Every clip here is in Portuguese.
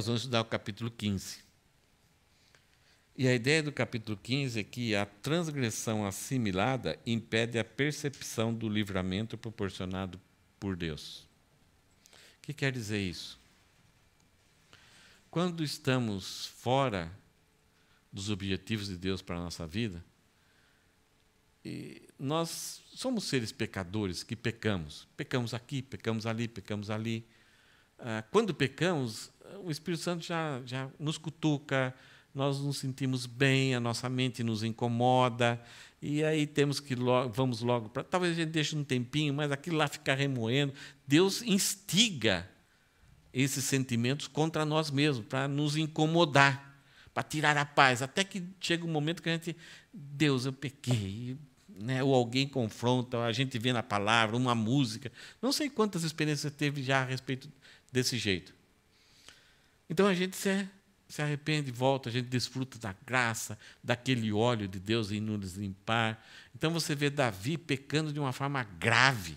Nós vamos estudar o capítulo 15. E a ideia do capítulo 15 é que a transgressão assimilada impede a percepção do livramento proporcionado por Deus. O que quer dizer isso? Quando estamos fora dos objetivos de Deus para a nossa vida, nós somos seres pecadores que pecamos. Pecamos aqui, pecamos ali, pecamos ali. Ah, quando pecamos, o Espírito Santo já, já nos cutuca, nós nos sentimos bem, a nossa mente nos incomoda, e aí temos que logo, vamos logo para. Talvez a gente deixe um tempinho, mas aquilo lá fica remoendo. Deus instiga esses sentimentos contra nós mesmos, para nos incomodar, para tirar a paz, até que chega um momento que a gente, Deus, eu pequei, né? ou alguém confronta, a gente vê na palavra, uma música. Não sei quantas experiências teve já a respeito desse jeito. Então a gente se, se arrepende, volta, a gente desfruta da graça, daquele óleo de Deus em nos limpar. Então você vê Davi pecando de uma forma grave,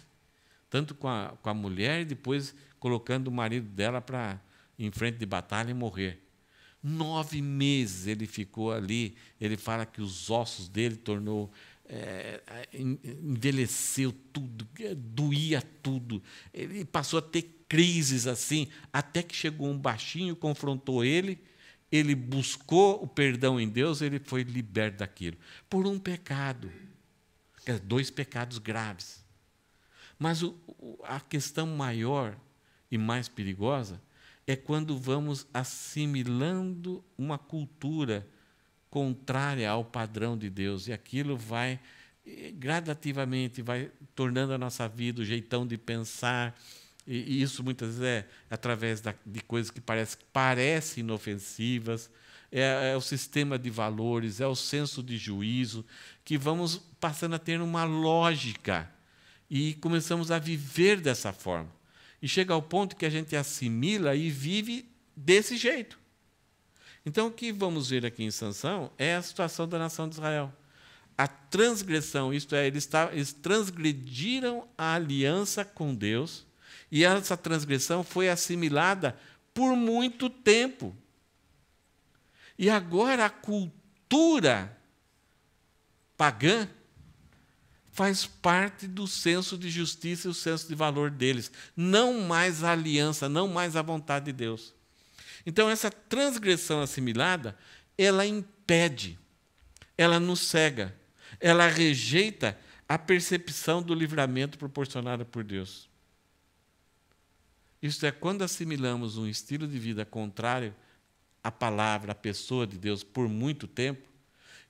tanto com a, com a mulher e depois colocando o marido dela para em frente de batalha e morrer. Nove meses ele ficou ali. Ele fala que os ossos dele tornou é, envelheceu tudo, doía tudo. Ele passou a ter crises assim, até que chegou um baixinho, confrontou ele, ele buscou o perdão em Deus, ele foi liberto daquilo. Por um pecado. Dois pecados graves. Mas o, a questão maior e mais perigosa é quando vamos assimilando uma cultura contrária ao padrão de Deus. E aquilo vai gradativamente vai tornando a nossa vida o jeitão de pensar. E, isso muitas vezes é através da, de coisas que parecem parece inofensivas. É, é o sistema de valores é o senso de juízo que vamos passando a ter uma lógica e começamos a viver dessa forma. E chega ao ponto que a gente assimila e vive desse jeito. Então, o que vamos ver aqui em Sansão é a situação da nação de Israel. A transgressão, isto é, eles, eles transgrediram a aliança com Deus, e essa transgressão foi assimilada por muito tempo. E agora a cultura pagã faz parte do senso de justiça e o senso de valor deles, não mais a aliança, não mais a vontade de Deus. Então essa transgressão assimilada, ela impede, ela nos cega, ela rejeita a percepção do livramento proporcionado por Deus. Isto é, quando assimilamos um estilo de vida contrário à palavra, à pessoa de Deus por muito tempo,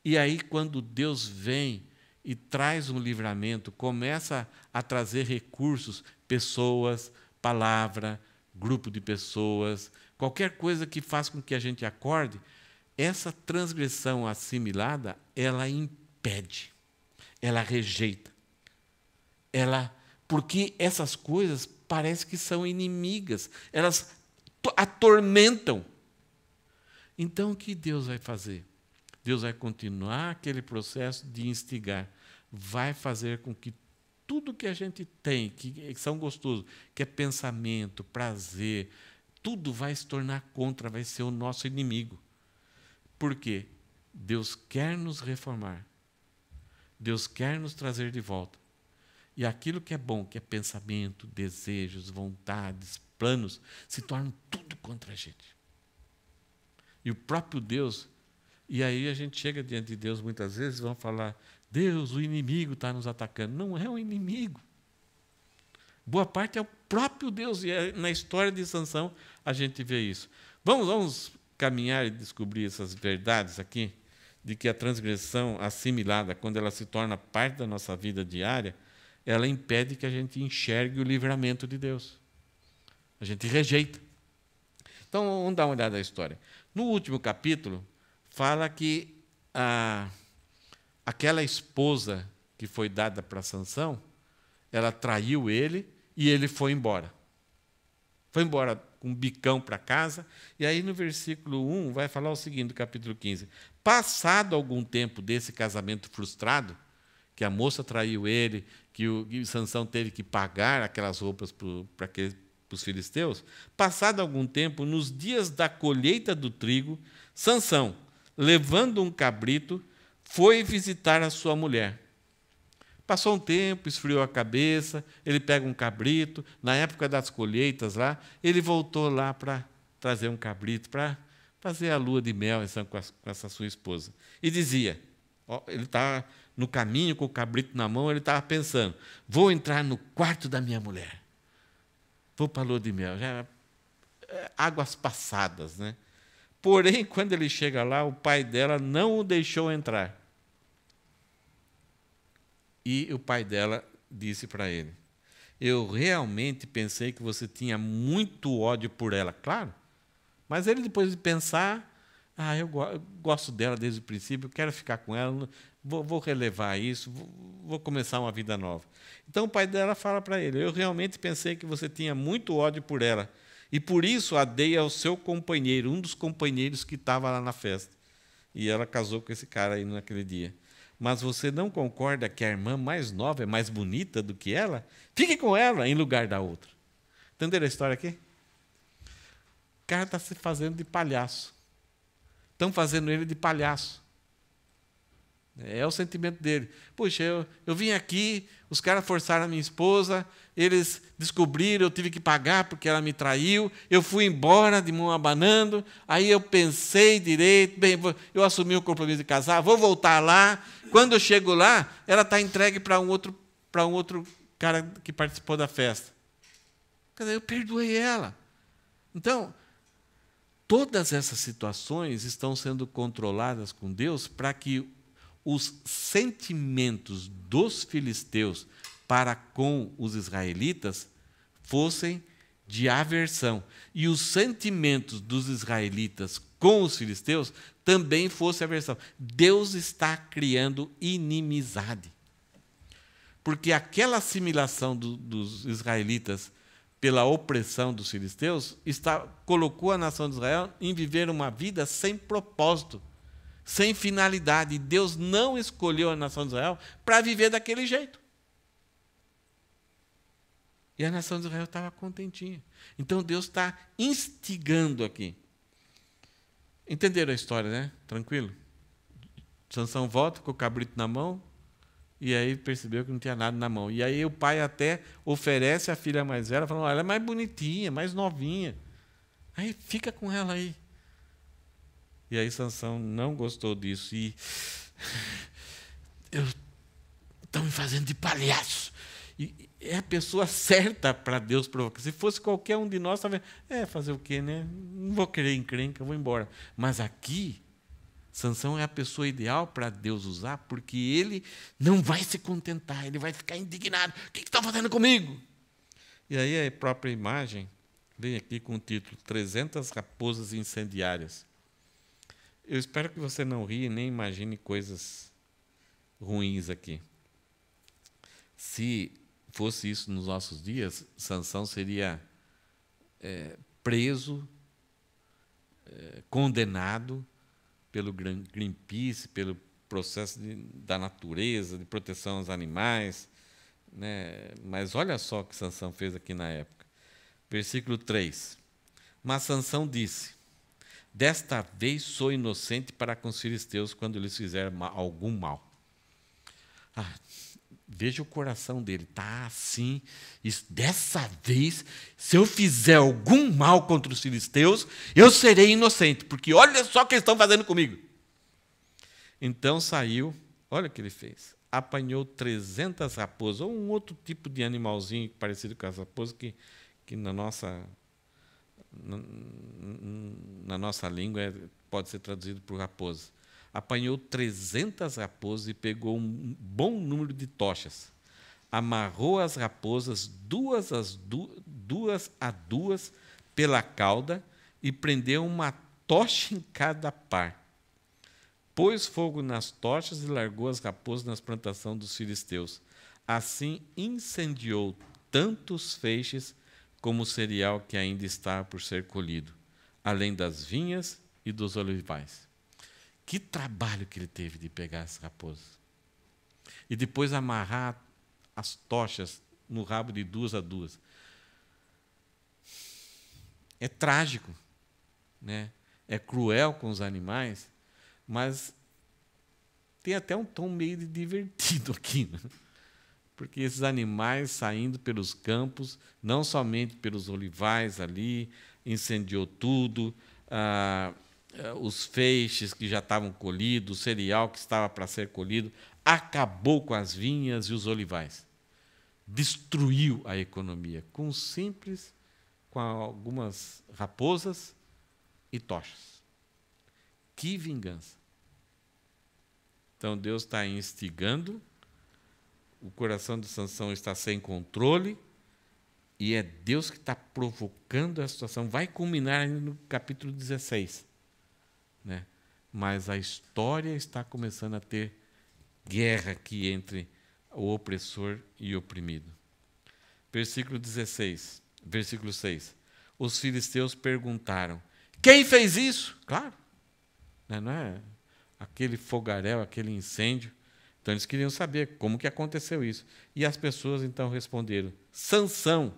e aí quando Deus vem e traz um livramento, começa a trazer recursos, pessoas, palavra, grupo de pessoas, qualquer coisa que faça com que a gente acorde, essa transgressão assimilada, ela impede, ela rejeita. Ela, porque essas coisas parece que são inimigas, elas atormentam. Então o que Deus vai fazer? Deus vai continuar aquele processo de instigar, vai fazer com que tudo que a gente tem, que são gostosos, que é pensamento, prazer, tudo vai se tornar contra, vai ser o nosso inimigo. Por quê? Deus quer nos reformar. Deus quer nos trazer de volta. E aquilo que é bom, que é pensamento, desejos, vontades, planos, se tornam tudo contra a gente. E o próprio Deus, e aí a gente chega diante de Deus muitas vezes e vão falar: Deus, o inimigo está nos atacando. Não é o inimigo. Boa parte é o próprio Deus. E é, na história de Sansão a gente vê isso. Vamos, vamos caminhar e descobrir essas verdades aqui, de que a transgressão assimilada, quando ela se torna parte da nossa vida diária, ela impede que a gente enxergue o livramento de Deus. A gente rejeita. Então, vamos dar uma olhada na história. No último capítulo, fala que a, aquela esposa que foi dada para Sansão, ela traiu ele e ele foi embora. Foi embora com um bicão para casa. E aí no versículo 1 vai falar o seguinte, do capítulo 15: Passado algum tempo desse casamento frustrado, que a moça traiu ele, que o, que Sansão teve que pagar aquelas roupas para os filisteus, passado algum tempo, nos dias da colheita do trigo, Sansão, levando um cabrito, foi visitar a sua mulher. Passou um tempo, esfriou a cabeça, ele pega um cabrito, na época das colheitas lá, ele voltou lá para trazer um cabrito, para fazer a lua de mel com, com essa sua esposa. E dizia, ó, ele está no caminho com o cabrito na mão, ele estava pensando: vou entrar no quarto da minha mulher. Vou para a lua de mel. Já, é, águas passadas, né? Porém, quando ele chega lá, o pai dela não o deixou entrar. E o pai dela disse para ele: Eu realmente pensei que você tinha muito ódio por ela. Claro. Mas ele, depois de pensar, ah, eu, gosto dela desde o princípio, quero ficar com ela, vou, vou relevar isso, vou, vou, começar uma vida nova. Então o pai dela fala para ele: Eu realmente pensei que você tinha muito ódio por ela, e por isso a dei ao seu companheiro, um dos companheiros que estava lá na festa. E ela casou com esse cara aí naquele dia. Mas você não concorda que a irmã mais nova é mais bonita do que ela? Fique com ela em lugar da outra. Entenderam a história aqui? O cara está se fazendo de palhaço. Estão fazendo ele de palhaço. É o sentimento dele. Puxa, eu, eu vim aqui, os caras forçaram a minha esposa, eles descobriram, eu tive que pagar porque ela me traiu, eu fui embora de mão abanando, aí eu pensei direito, bem, eu assumi o compromisso de casar, vou voltar lá. Quando eu chego lá, ela está entregue para um outro para um outro cara que participou da festa. Quer dizer, eu perdoei ela. Então, todas essas situações estão sendo controladas com Deus para que os sentimentos dos filisteus para com os israelitas fossem de aversão e os sentimentos dos israelitas com os filisteus também fossem aversão. Deus está criando inimizade. Porque aquela assimilação do, dos israelitas pela opressão dos filisteus está, colocou a nação de Israel em viver uma vida sem propósito sem finalidade. Deus não escolheu a nação de Israel para viver daquele jeito. E a nação de Israel estava contentinha. Então Deus está instigando aqui. Entenderam a história, né? Tranquilo? Sansão volta com o cabrito na mão, e aí percebeu que não tinha nada na mão. E aí o pai até oferece a filha mais velha, falando: ela é mais bonitinha, mais novinha. Aí fica com ela aí. E aí Sansão não gostou disso e eu estão me fazendo de palhaço. E é a pessoa certa para Deus provocar. Se fosse qualquer um de nós, tá é fazer o quê, né? Não vou querer encrenca, vou embora. Mas aqui Sansão é a pessoa ideal para Deus usar, porque ele não vai se contentar, ele vai ficar indignado. O que estão fazendo comigo? E aí a própria imagem vem aqui com o título 300 raposas incendiárias. Eu espero que você não ria nem imagine coisas ruins aqui. Se fosse isso nos nossos dias, Sansão seria é, preso, é, condenado pelo Greenpeace, pelo processo de, da natureza, de proteção aos animais. Né? Mas olha só o que Sansão fez aqui na época. Versículo 3. Mas Sansão disse: Desta vez sou inocente para com os filisteus quando lhes fizer algum mal. Ah, veja o coração dele, está assim. Dessa vez, se eu fizer algum mal contra os filisteus, eu serei inocente, porque olha só o que eles estão fazendo comigo. Então saiu, olha o que ele fez. Apanhou 300 raposas, ou um outro tipo de animalzinho parecido com as raposas, que, que na nossa na nossa língua é, pode ser traduzido por raposa. Apanhou 300 raposas e pegou um bom número de tochas. Amarrou as raposas duas, as du duas a duas pela cauda e prendeu uma tocha em cada par. Pôs fogo nas tochas e largou as raposas nas plantações dos filisteus. Assim incendiou tantos feixes como o cereal que ainda está por ser colhido, além das vinhas e dos olivais. Que trabalho que ele teve de pegar as raposas. E depois amarrar as tochas no rabo de duas a duas. é trágico, né? é cruel com os animais, mas tem até um tom meio de divertido aqui. Né? Porque esses animais saindo pelos campos, não somente pelos olivais ali, incendiou tudo, ah, os feixes que já estavam colhidos, o cereal que estava para ser colhido, acabou com as vinhas e os olivais. Destruiu a economia com simples, com algumas raposas e tochas. Que vingança! Então Deus está instigando, o coração de Sansão está sem controle, e é Deus que está provocando a situação. Vai culminar no capítulo 16. Né? Mas a história está começando a ter guerra aqui entre o opressor e o oprimido. Versículo 16, versículo 6. Os filisteus perguntaram: Quem fez isso? Claro, né, não é aquele fogaréu, aquele incêndio. Então eles queriam saber como que aconteceu isso. E as pessoas então responderam: Sansão,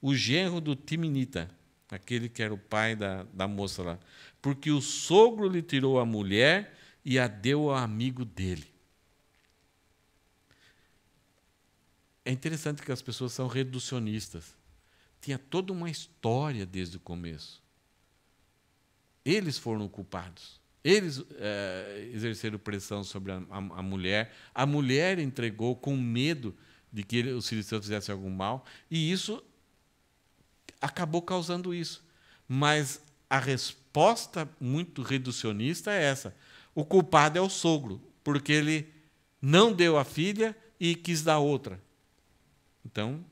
o genro do Timinita, aquele que era o pai da, da moça lá, porque o sogro lhe tirou a mulher e a deu ao amigo dele. É interessante que as pessoas são reducionistas. Tinha toda uma história desde o começo. Eles foram culpados. Eles é, exerceram pressão sobre a, a, a, mulher. A mulher entregou com medo de que ele, os filisteus fizessem algum mal. E isso acabou causando isso. Mas a resposta muito reducionista é essa: o culpado é o sogro, porque ele não deu a filha e quis dar outra. Então,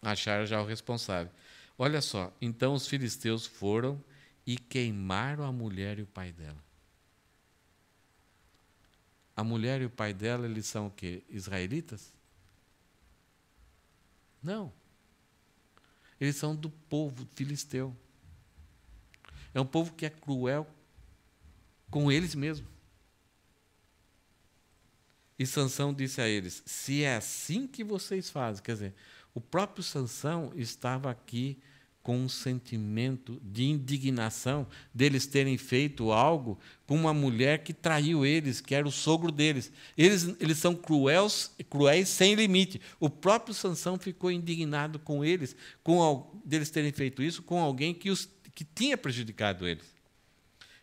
acharam já o responsável. Olha só, então os filisteus foram e queimaram a mulher e o pai dela. A mulher e o pai dela, eles são o quê? Israelitas? Não. Eles são do povo filisteu. É um povo que é cruel com eles mesmos. E Sansão disse a eles: Se é assim que vocês fazem, quer dizer, o próprio Sansão estava aqui com um sentimento de indignação deles terem feito algo com uma mulher que traiu eles, que era o sogro deles. Eles, eles são cruéis, cruéis sem limite. O próprio Sansão ficou indignado com eles, com deles terem feito isso com alguém que, os, que tinha prejudicado eles.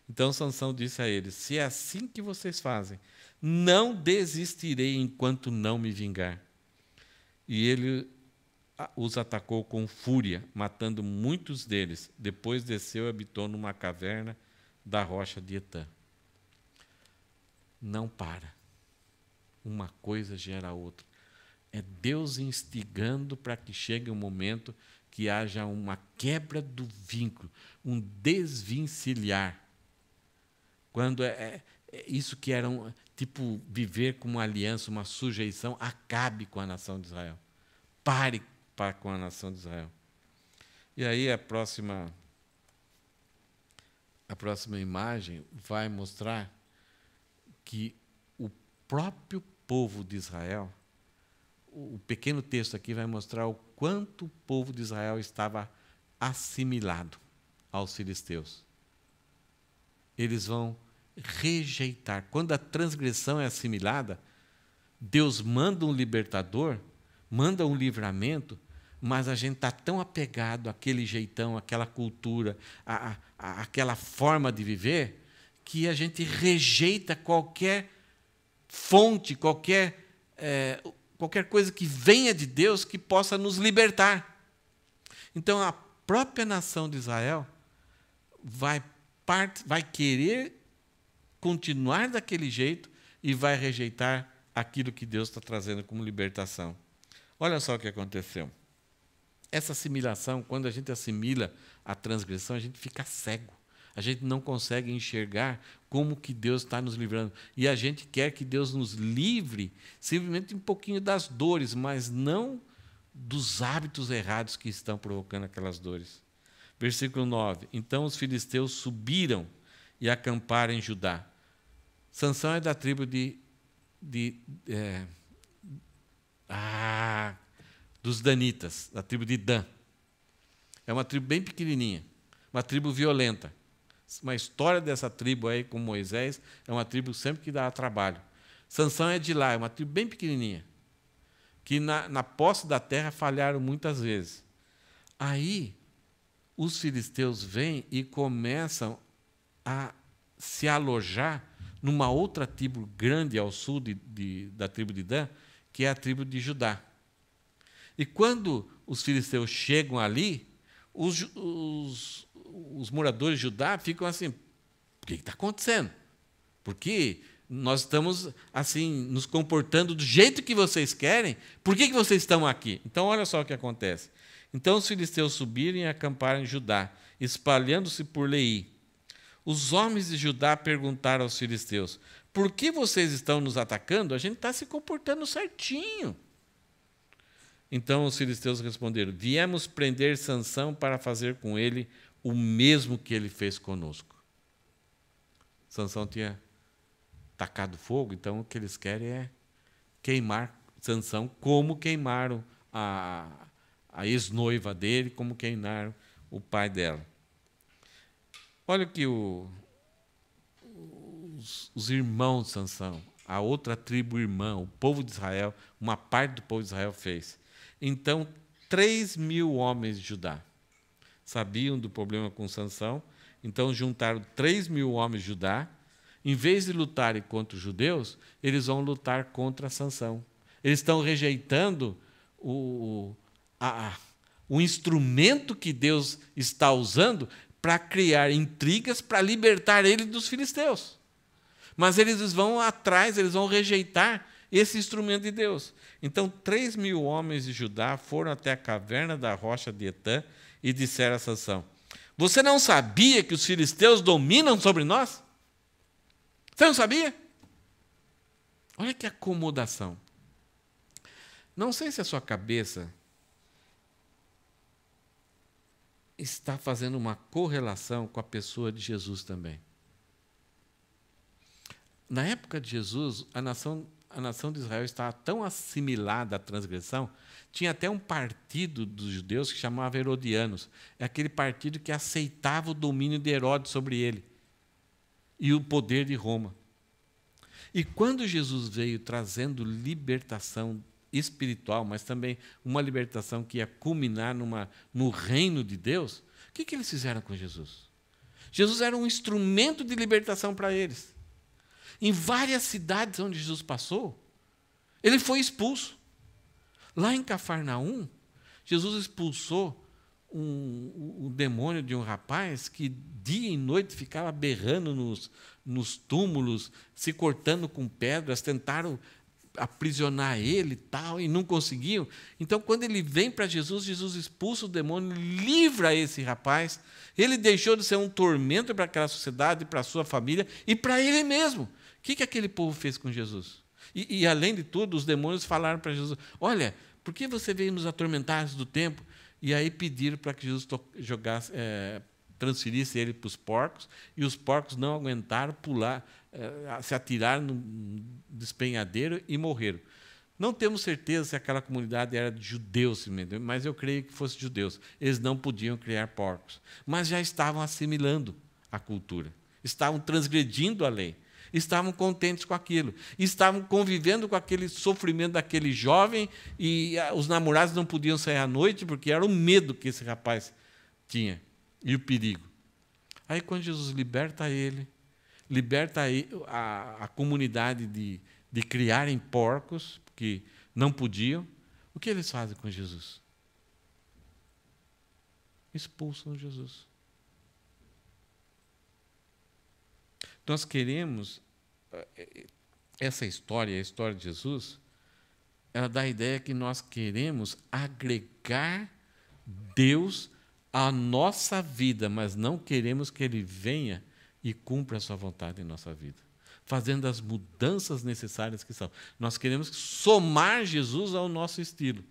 Então Sansão disse a eles: Se é assim que vocês fazem, não desistirei enquanto não me vingar. E ele os atacou com fúria, matando muitos deles. Depois desceu e habitou numa caverna da rocha de Etã. Não para. Uma coisa gera outra. É Deus instigando para que chegue um momento que haja uma quebra do vínculo, um desvincilhar. Quando é, é, é isso que era um, tipo viver com uma aliança, uma sujeição, acabe com a nação de Israel. Pare para com a nação de Israel. E aí a próxima a próxima imagem vai mostrar que o próprio povo de Israel, o pequeno texto aqui vai mostrar o quanto o povo de Israel estava assimilado aos filisteus. Eles vão rejeitar. Quando a transgressão é assimilada, Deus manda um libertador, manda um livramento, mas a gente está tão apegado àquele jeitão, àquela cultura, à, à, àquela forma de viver, que a gente rejeita qualquer fonte, qualquer, é, qualquer coisa que venha de Deus que possa nos libertar. Então, a própria nação de Israel vai, part, vai querer continuar daquele jeito e vai rejeitar aquilo que Deus está trazendo como libertação. Olha só o que aconteceu. Essa assimilação, quando a gente assimila a transgressão, a gente fica cego. A gente não consegue enxergar como que Deus está nos livrando. E a gente quer que Deus nos livre simplesmente um pouquinho das dores, mas não dos hábitos errados que estão provocando aquelas dores. Versículo 9. Então os filisteus subiram e acamparam em Judá. Sansão é da tribo de, de é, ah, dos Danitas, da tribo de Dan. É uma tribo bem pequenininha. uma tribo violenta. Uma história dessa tribo aí com Moisés é uma tribo sempre que dá trabalho. Sansão é de lá, é uma tribo bem pequenininha, que na, na posse da terra falharam muitas vezes. Aí os filisteus vêm e começam a se alojar numa outra tribo grande ao sul de, de, da tribo de Dan, que é a tribo de Judá. E quando os filisteus chegam ali, os, os, os moradores de Judá ficam assim: o que está acontecendo? Porque nós estamos assim nos comportando do jeito que vocês querem, por que, que vocês estão aqui? Então, olha só o que acontece. Então os filisteus subiram e acamparam em Judá, espalhando-se por Lei. Os homens de Judá perguntaram aos filisteus: Por que vocês estão nos atacando? A gente está se comportando certinho. Então os filisteus responderam: Viemos prender Sansão para fazer com ele o mesmo que ele fez conosco. Sansão tinha tacado fogo, então o que eles querem é queimar Sansão como queimaram a, a ex-noiva dele, como queimaram o pai dela. Olha que o, os, os irmãos de Sansão, a outra tribo irmã, o povo de Israel, uma parte do povo de Israel fez. Então, três mil homens de Judá sabiam do problema com Sansão, então juntaram três mil homens de Judá. Em vez de lutarem contra os judeus, eles vão lutar contra Sansão. Eles estão rejeitando o, a, o instrumento que Deus está usando para criar intrigas para libertar ele dos filisteus. Mas eles vão atrás, eles vão rejeitar esse instrumento de Deus. Então, três mil homens de Judá foram até a caverna da rocha de Etã e disseram a Sansão: Você não sabia que os filisteus dominam sobre nós? Você não sabia? Olha que acomodação. Não sei se a sua cabeça está fazendo uma correlação com a pessoa de Jesus também. Na época de Jesus, a nação a nação de Israel estava tão assimilada à transgressão, tinha até um partido dos judeus que chamava Herodianos. É aquele partido que aceitava o domínio de Herodes sobre ele e o poder de Roma. E quando Jesus veio trazendo libertação espiritual, mas também uma libertação que ia culminar numa, no reino de Deus, o que, que eles fizeram com Jesus? Jesus era um instrumento de libertação para eles. Em várias cidades onde Jesus passou, ele foi expulso. Lá em Cafarnaum, Jesus expulsou um, um, demônio de um rapaz que dia e noite ficava berrando nos, nos túmulos, se cortando com pedras, tentaram aprisionar ele e tal, e não conseguiam. Então, quando ele vem para Jesus, Jesus expulsa o demônio, livra esse rapaz. Ele deixou de ser um tormento para aquela sociedade, para a sua família e para ele mesmo. O que, que aquele povo fez com Jesus? E, e além de tudo, os demônios falaram para Jesus: Olha, por que você veio nos atormentar do tempo? E aí pediram para que Jesus jogasse, é, transferisse ele para os porcos, e os porcos não aguentaram pular, é, se atiraram no despenhadeiro e morreram. Não temos certeza se aquela comunidade era de judeus, mas eu creio que fosse judeus. Eles não podiam criar porcos, mas já estavam assimilando a cultura, estavam transgredindo a lei estavam contentes com aquilo, estavam convivendo com aquele sofrimento daquele jovem e ah, os namorados não podiam sair à noite porque era o medo que esse rapaz tinha e o perigo. Aí, quando Jesus liberta ele, liberta a, a comunidade de, de criarem porcos, que não podiam, o que eles fazem com Jesus? Expulsam Jesus. Nós queremos, eh, essa história, a história de Jesus, ela dá a ideia que nós queremos agregar Deus à nossa vida, mas não queremos que Ele venha e cumpra a sua vontade em nossa vida, fazendo as mudanças necessárias que são. Nós queremos somar Jesus ao nosso estilo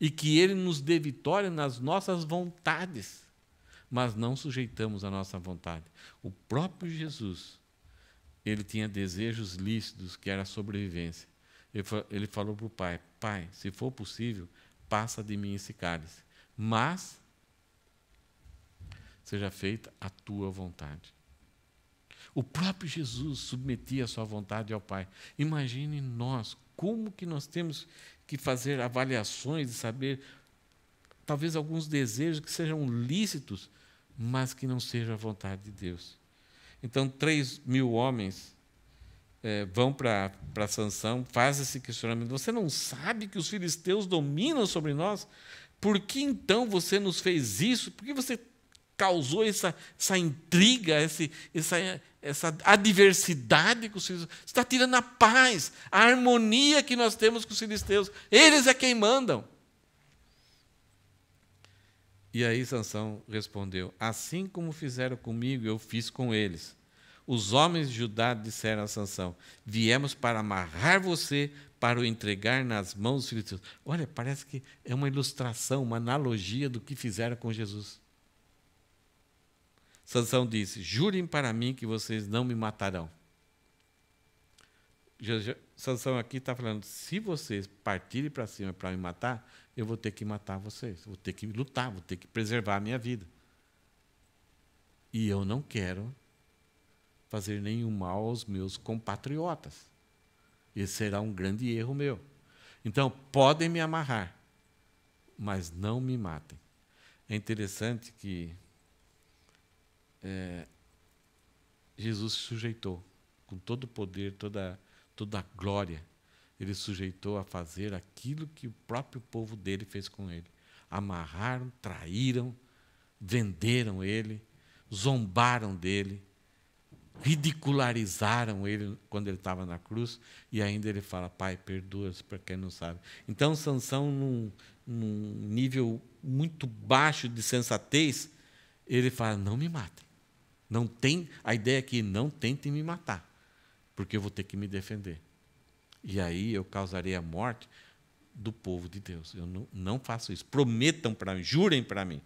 e que Ele nos dê vitória nas nossas vontades mas não sujeitamos a nossa vontade. O próprio Jesus, ele tinha desejos lícitos, que era a sobrevivência. Ele falou para o pai: Pai, se for possível, passa de mim esse cálice. Mas, seja feita a tua vontade. O próprio Jesus submetia a sua vontade ao Pai. Imagine nós, como que nós temos que fazer avaliações e saber, talvez alguns desejos que sejam lícitos, mas que não sejam a vontade de Deus. Então, três mil homens é, vão para Sansão, fazem esse questionamento. Você não sabe que os filisteus dominam sobre nós? Por que então você nos fez isso? Por que você causou essa, essa intriga, esse, essa, essa adversidade com os filisteus? Você está tirando a paz, a harmonia que nós temos com os filisteus. Eles é quem mandam. E aí Sansão respondeu: Assim como fizeram comigo, eu fiz com eles. Os homens de Judá disseram a Sansão: Viemos para amarrar você para o entregar nas mãos dos filisteus. Olha, parece que é uma ilustração, uma analogia do que fizeram com Jesus. Sansão disse: Jurem para mim que vocês não me matarão. Sansão aqui está falando: se vocês partirem para cima para me matar, eu vou ter que matar vocês, vou ter que lutar, vou ter que preservar a minha vida. E eu não quero fazer nenhum mal aos meus compatriotas. Esse será um grande erro meu. Então, podem me amarrar, mas não me matem. É interessante que é, Jesus se sujeitou, com todo o poder, toda, toda a glória, ele sujeitou a fazer aquilo que o próprio povo dele fez com ele. Amarraram, traíram, venderam ele, zombaram dele, ridicularizaram ele quando ele estava na cruz e ainda ele fala pai perdoa-se para quem não sabe. Então Sansão num, num, nível muito baixo de sensatez ele fala não me matem. Não tem a ideia é que não tentem me matar porque eu vou ter que me defender e aí eu causarei a morte do povo de Deus eu não, não faço isso prometam para mim jurem para mim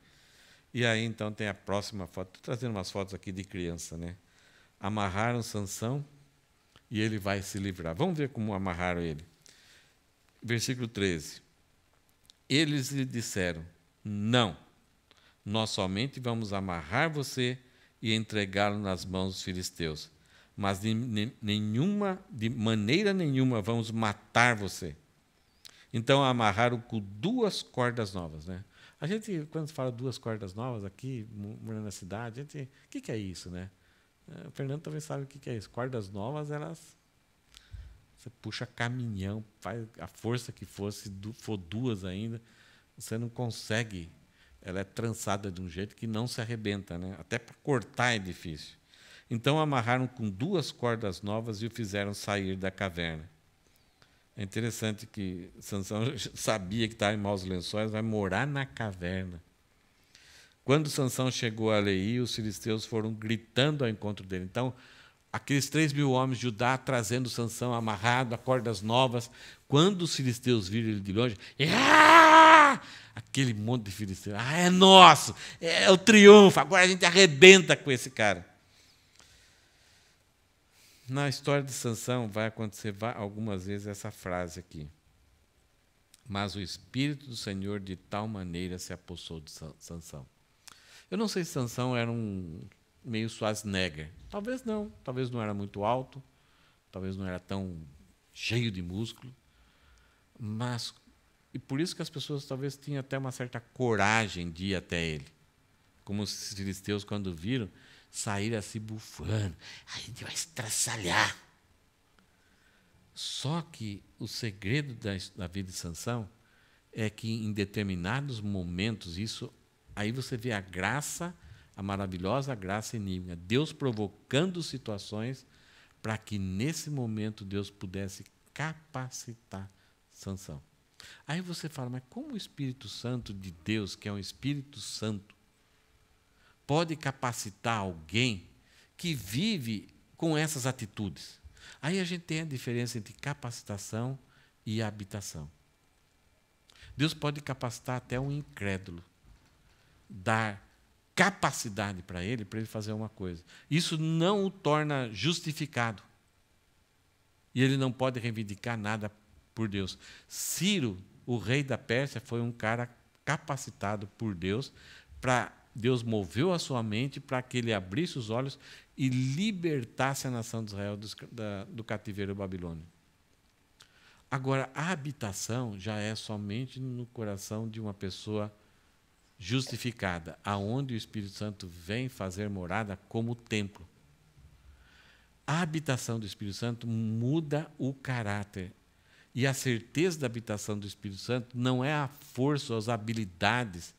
e aí então tem a próxima foto estou trazendo umas fotos aqui de criança né amarraram Sansão e ele vai se livrar. Vamos ver como amarraram ele. Versículo 13. Eles lhe disseram: Não, nós somente vamos amarrar você e entregá-lo nas mãos dos filisteus. Mas de nenhuma, de maneira nenhuma vamos matar você. Então amarraram com duas cordas novas, né? A gente, quando fala duas cordas novas aqui, morando na cidade, a gente, o que, que é isso, né? É, o Fernando também sabe o que é isso. Cordas novas, elas. Você puxa caminhão, faz a força que fosse, for duas ainda, você não consegue. Ela é trançada de um jeito que não se arrebenta, né? Até para cortar é difícil. Então amarraram com duas cordas novas e o fizeram sair da caverna. É interessante que Sansão sabia que estava em maus lençóis, vai morar na caverna. Quando Sansão chegou a Leí, os filisteus foram gritando ao encontro dele. Então, aqueles três mil homens de Judá trazendo Sansão amarrado a cordas novas. Quando os filisteus viram ele de longe, ah! aquele monte de filisteus, ah, é nosso, é o triunfo, agora a gente arrebenta com esse cara. Na história de Sansão vai acontecer algumas vezes essa frase aqui. Mas o Espírito do Senhor de tal maneira se apossou de Sansão. Eu não sei se Sansão era um meio Schwarzenegger. Talvez não. Talvez não era muito alto. Talvez não era tão cheio de músculo. Mas e por isso que as pessoas talvez tinham até uma certa coragem de ir até ele. Como os filisteus, quando viram, saíram assim bufando. A gente vai estraçalhar. Só que o segredo da, da vida de Sansão é que em determinados momentos isso Aí você vê a graça, a maravilhosa graça enigma. Deus provocando situações para que nesse momento Deus pudesse capacitar Sansão. Aí você fala, mas como o Espírito Santo de Deus, que é um Espírito Santo, pode capacitar alguém que vive com essas atitudes? Aí a gente tem a diferença entre capacitação e habitação. Deus pode capacitar até um incrédulo dar capacidade para ele, para ele fazer uma coisa. Isso não o torna justificado. E ele não pode reivindicar nada por Deus. Ciro, o rei da Pérsia, foi um cara capacitado por Deus para Deus moveu a sua mente para que ele abrisse os olhos e libertasse a nação de Israel do, da, do cativeiro babilônico. Agora, a habitação já é somente no coração de uma pessoa justificada, aonde o Espírito Santo vem fazer morada como templo. A habitação do Espírito Santo muda o caráter. E a certeza da habitação do Espírito Santo não é a força ou as habilidades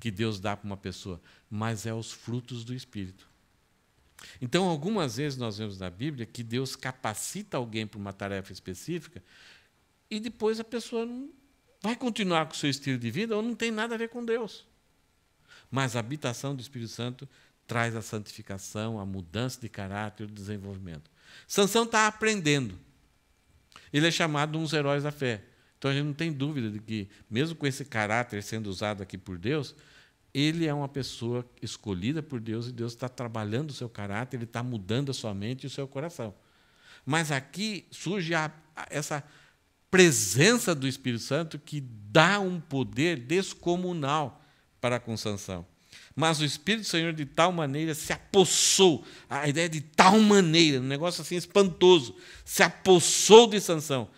que Deus dá para uma pessoa, mas é os frutos do Espírito. Então, algumas vezes nós vemos na Bíblia que Deus capacita alguém para uma tarefa específica e depois a pessoa vai continuar com o seu estilo de vida ou não tem nada a ver com Deus. Mas a habitação do Espírito Santo traz a santificação, a mudança de caráter, o desenvolvimento. Sansão está aprendendo. Ele é chamado um dos heróis da fé. Então a gente não tem dúvida de que, mesmo com esse caráter sendo usado aqui por Deus, ele é uma pessoa escolhida por Deus e Deus está trabalhando o seu caráter, ele está mudando a sua mente e o seu coração. Mas aqui surge a, a, essa presença do Espírito Santo que dá um poder descomunal para com Sansão. Mas o Espírito do Senhor de tal maneira se apossou, a ideia de tal maneira, um negócio assim espantoso, se apossou de Sansão,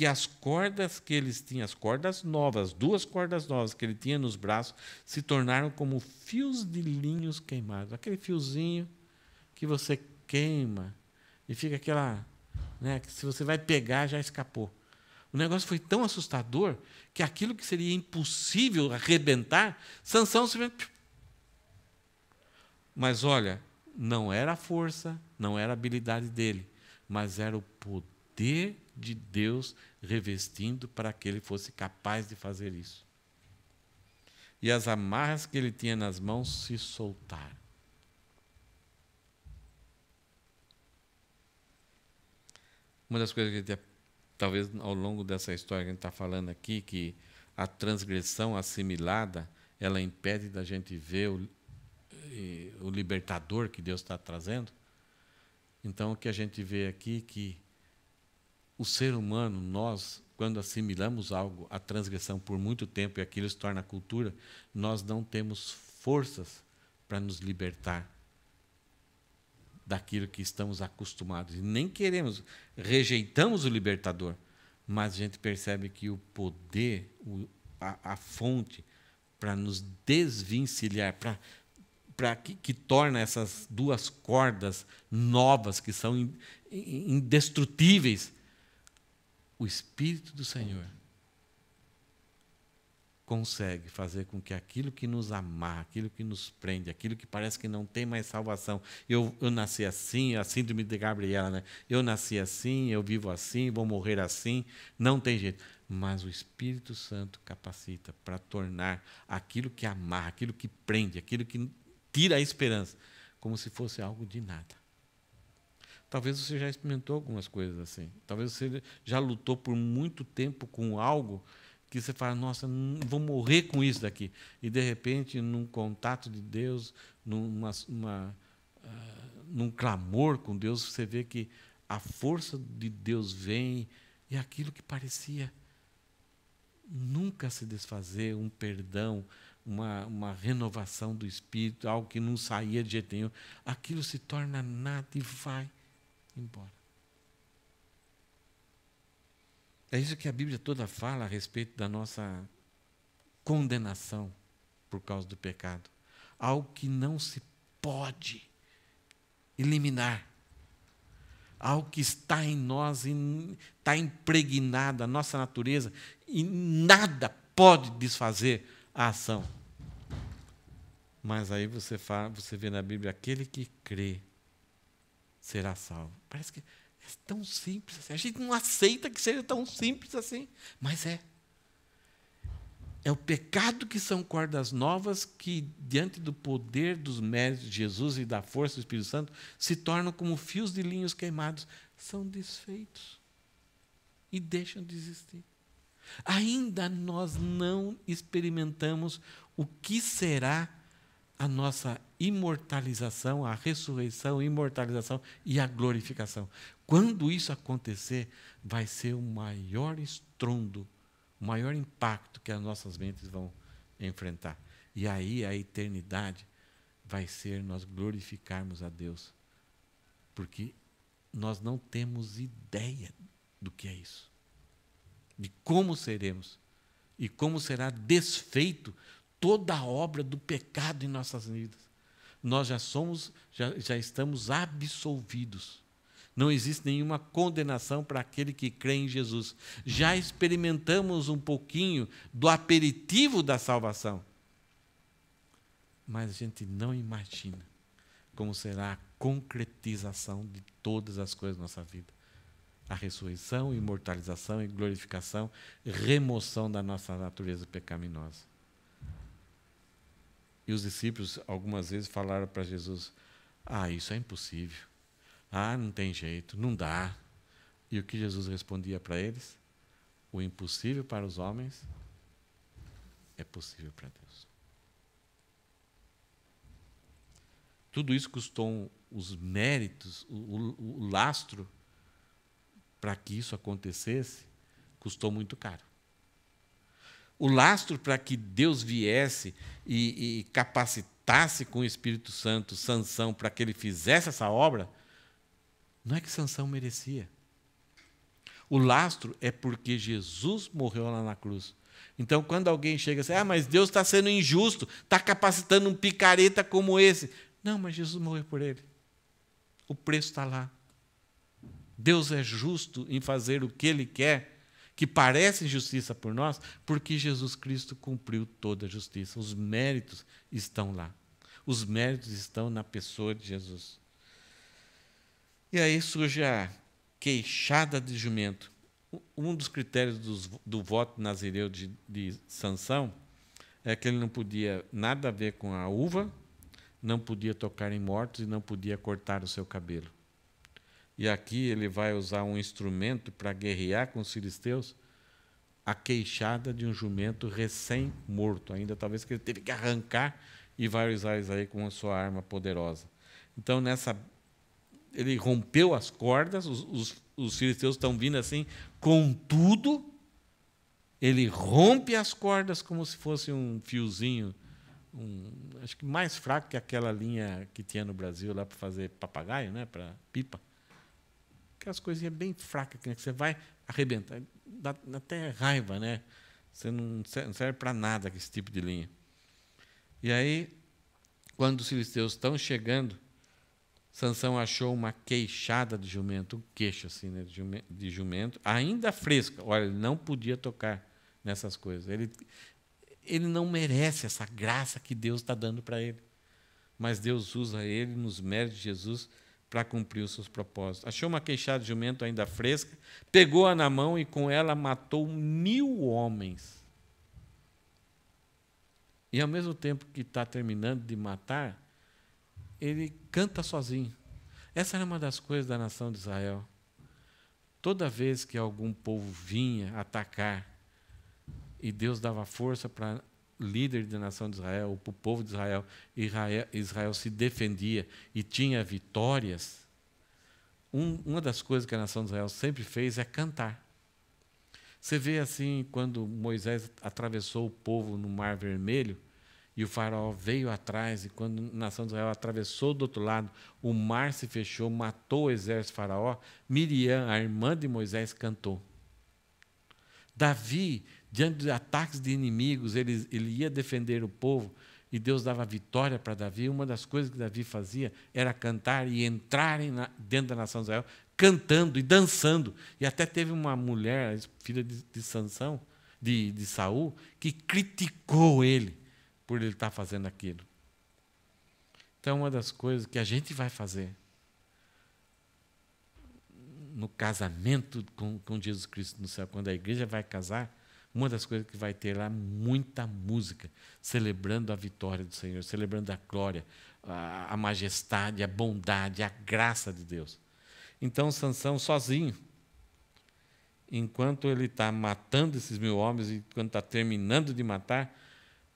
que as cordas que eles tinham, as cordas novas, duas cordas novas que ele tinha nos braços, se tornaram como fios de linhos queimados. Aquele fiozinho que você queima e fica aquela, né, que se você vai pegar já escapou. O negócio foi tão assustador que aquilo que seria impossível arrebentar, Sansão se mas olha, não era a força, não era a habilidade dele, mas era o poder de Deus revestindo para que ele fosse capaz de fazer isso. E as amarras que ele tinha nas mãos se soltaram. Uma das coisas que gente, talvez ao longo dessa história que a gente está falando aqui, que a transgressão assimilada, ela impede da gente ver o, o libertador que Deus está trazendo. Então, o que a gente vê aqui que o ser humano, nós, quando assimilamos algo, a transgressão por muito tempo e aquilo se torna cultura, nós não temos forças para nos libertar daquilo que estamos acostumados. E nem queremos, rejeitamos o libertador, mas a gente percebe que o poder, o, a, a fonte para nos desvencilhar, para para que, que, torna essas duas cordas novas que são indestrutíveis, o Espírito do Senhor consegue fazer com que aquilo que nos amarra, aquilo que nos prende, aquilo que parece que não tem mais salvação. Eu, eu nasci assim, a síndrome de Gabriela, né? Eu nasci assim, eu vivo assim, vou morrer assim, não tem jeito. Mas o Espírito Santo capacita para tornar aquilo que amarra, aquilo que prende, aquilo que tira a esperança, como se fosse algo de nada. Talvez você já experimentou algumas coisas assim. Talvez você já lutou por muito tempo com algo que você fala, nossa, vou morrer com isso daqui. E, de repente, num contato de Deus, numa, uma, uh, num clamor com Deus, você vê que a força de Deus vem e aquilo que parecia nunca se desfazer, um perdão, uma, uma renovação do espírito, algo que não saía de jeito nenhum, aquilo se torna nada e vai embora. É isso que a Bíblia toda fala a respeito da nossa condenação por causa do pecado. Algo que não se pode eliminar. Algo que está em nós, está impregnado, a nossa natureza, e nada pode desfazer a ação. Mas aí você, fala, você vê na Bíblia, aquele que crê será salvo. Parece que é tão simples assim. A gente não aceita que seja tão simples assim, mas é. É o pecado que são cordas novas que, diante do poder dos méritos de Jesus e da força do Espírito Santo, se tornam como fios de linhos queimados. São desfeitos e deixam de existir. Ainda nós não experimentamos o que será a nossa imortalização, a ressurreição, imortalização e a glorificação. Quando isso acontecer, vai ser o maior estrondo, o maior impacto que as nossas mentes vão enfrentar. E aí a eternidade vai ser nós glorificarmos a Deus. Porque nós não temos ideia do que é isso. De como seremos e como será desfeito toda a obra do pecado em nossas vidas. Nós já somos, já, já estamos absolvidos. Não existe nenhuma condenação para aquele que crê em Jesus. Já experimentamos um pouquinho do aperitivo da salvação. Mas a gente não imagina como será a concretização de todas as coisas da nossa vida. A ressurreição, imortalização e glorificação, remoção da nossa natureza pecaminosa. E os discípulos algumas vezes falaram para Jesus: Ah, isso é impossível. Ah, não tem jeito, não dá. E o que Jesus respondia para eles? O impossível para os homens é possível para Deus. Tudo isso custou os méritos, o, o, o lastro para que isso acontecesse, custou muito caro. O lastro para que Deus viesse e, e capacitasse com o Espírito Santo Sansão para que ele fizesse essa obra, não é que Sansão merecia. O lastro é porque Jesus morreu lá na cruz. Então, quando alguém chega assim, ah, mas Deus está sendo injusto, está capacitando um picareta como esse. Não, mas Jesus morreu por ele. O preço está lá. Deus é justo em fazer o que Ele quer, que parece injustiça por nós, porque Jesus Cristo cumpriu toda a justiça. Os méritos estão lá. Os méritos estão na pessoa de Jesus. E aí surge a queixada de jumento. Um dos critérios do, do voto nazireu de, de Sansão é que ele não podia nada a ver com a uva, não podia tocar em mortos e não podia cortar o seu cabelo. E aqui ele vai usar um instrumento para guerrear com os filisteus, a queixada de um jumento recém-morto, ainda talvez que ele teve que arrancar e vai usar isso aí com a sua arma poderosa. Então, nessa ele rompeu as cordas, os, os, os filisteus estão vindo assim, com tudo, ele rompe as cordas como se fosse um fiozinho, um, acho que mais fraco que aquela linha que tinha no Brasil lá para fazer papagaio, né, para pipa. Aquelas coisinhas bem fracas que você vai arrebentar, dá até raiva, né? Você não serve para nada esse tipo de linha. E aí, quando os filisteus estão chegando, Sansão achou uma queixada de jumento, um queixo assim, né, de, jumento, ainda fresca. Olha, ele não podia tocar nessas coisas. Ele, ele não merece essa graça que Deus está dando para ele. Mas Deus usa ele nos méritos de Jesus para cumprir os seus propósitos. Achou uma queixada de jumento ainda fresca, pegou-a na mão e com ela matou mil homens. E ao mesmo tempo que está terminando de matar, ele canta sozinho. Essa era uma das coisas da nação de Israel. Toda vez que algum povo vinha atacar, e Deus dava força para líder da nação de Israel, para o povo de Israel, Israel, Israel se defendia e tinha vitórias, um, uma das coisas que a nação de Israel sempre fez é cantar. Você vê assim, quando Moisés atravessou o povo no Mar Vermelho, e o faraó veio atrás, e quando a nação de Israel atravessou do outro lado, o mar se fechou, matou o exército faraó, Miriam, a irmã de Moisés, cantou. Davi, diante de ataques de inimigos, ele, ele ia defender o povo, e Deus dava vitória para Davi. Uma das coisas que Davi fazia era cantar e entrar dentro da nação de Israel, cantando e dançando. E até teve uma mulher, filha de, de Sansão, de, de Saul, que criticou ele por ele estar fazendo aquilo. Então, uma das coisas que a gente vai fazer no casamento com, com Jesus Cristo no céu, quando a igreja vai casar, uma das coisas que vai ter lá muita música, celebrando a vitória do Senhor, celebrando a glória, a, a majestade, a bondade, a graça de Deus. Então Sansão sozinho, enquanto ele está matando esses mil homens e quando está terminando de matar,